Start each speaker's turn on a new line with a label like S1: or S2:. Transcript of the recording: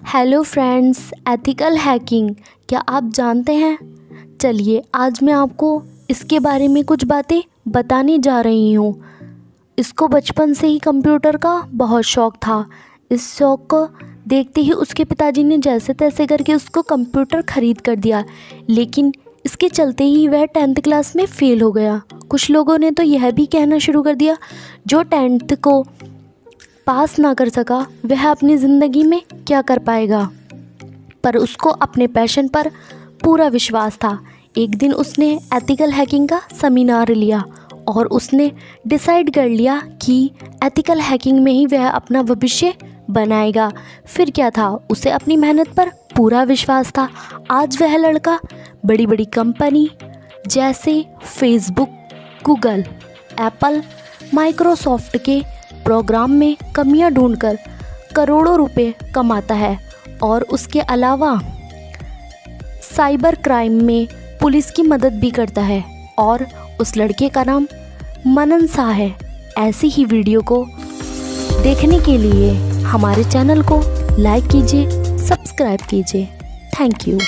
S1: Hello friends ethical hacking क्या आप जानते हैं? चलिए, आज मैं आपको इसके बारे में कुछ बातें बताने जा रही हूँ। इसको बचपन से ही कंप्यूटर का बहुत शौक़ था। इस शौक़ को देखते ही उसके पिताजी ने जैसे तैसे करके उसको कंप्यूटर ख़रीद कर दिया। लेकिन इसके चलते ही वह टेंथ क्लास में फ़ेल हो गया। कुछ लोगों ने तो यह भी कहना शुरू कर दिया, जो टेंथ को पास ना कर सका, वह अपनी ज़िंदगी में क्या कर पाएगा? पर उसको अपने पैशन पर पूरा विश्वास था। एक दिन उसने एथिकल हैकिंग का सेमिनार लिया और उसने डिसाइड कर लिया कि एथिकल हैकिंग में ही वह अपना भविष्य बनाएगा। फिर क्या था? उसे अपनी मेहनत पर पूरा विश्वास था। आज वह लड़का बड़ी बड़ी कंपनी जैसे फेसबुक गूगल एप्पल माइक्रोसॉफ्ट के प्रोग्राम में कमियाँ ढूंढकर करोड़ों रुपए कमाता है और उसके अलावा साइबर क्राइम में पुलिस की मदद भी करता है और उस लड़के का नाम मनन शाह है। ऐसी ही वीडियो को देखने के लिए हमारे चैनल को लाइक कीजिए, सब्सक्राइब कीजिए। Thank you.